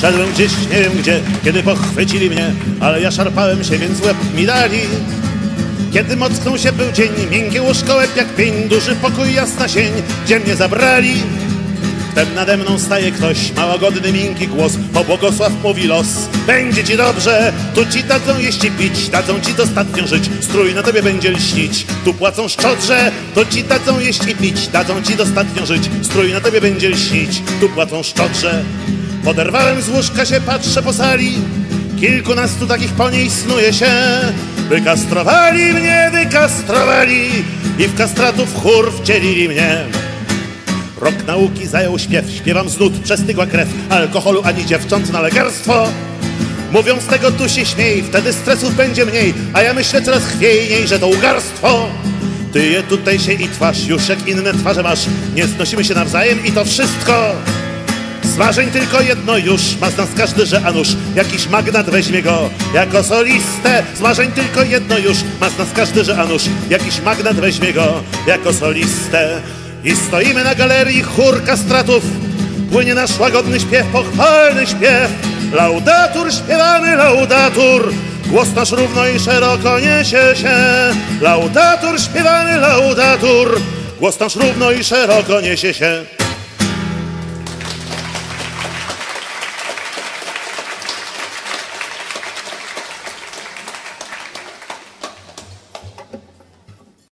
Szedłem gdzieś, nie wiem gdzie, kiedy pochwycili mnie, ale ja szarpałem się, więc łeb mi dali. Kiedy mocknął się był dzień, miękkie łóżko łeb jak pień, duży pokój, jasna sień, gdzie mnie zabrali. Wtem nade mną staje ktoś, małogodny, miękki głos, pobłogosław mówi los. Będzie ci dobrze, tu ci dadzą jeść pić, dadzą ci dostatnio żyć, strój na tobie będzie lśnić. Tu płacą szczodrze, tu ci dadzą jeść i pić, dadzą ci dostatnio żyć, strój na tobie będzie lśnić. Tu płacą szczodrze. Poderwałem z łóżka się, patrzę po sali, kilkunastu takich po niej snuje się. Wykastrowali mnie, wykastrowali i w kastratów chór wcielili mnie. Rok nauki zajął śpiew, śpiewam z nut, przestygła krew, alkoholu ani dziewcząt na lekarstwo. Mówią z tego tu się śmiej, wtedy stresów będzie mniej, a ja myślę coraz chwiejniej, że to ugarstwo. Ty je tutaj się i twarz, już jak inne twarze masz, nie znosimy się nawzajem i to wszystko. Z marzeń tylko jedno już, ma z nas każdy, że Anusz Jakiś magnat weźmie go jako solistę. Z marzeń tylko jedno już, ma z nas każdy, że Anusz Jakiś magnat weźmie go jako solistę. I stoimy na galerii chór kastratów Płynie nasz łagodny śpiew, pochwalny śpiew. Laudatur śpiewamy, laudatur. Głos nasz równo i szeroko niesie się. Laudatur śpiewamy, laudatur. Głos nasz równo i szeroko niesie się